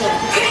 Yeah.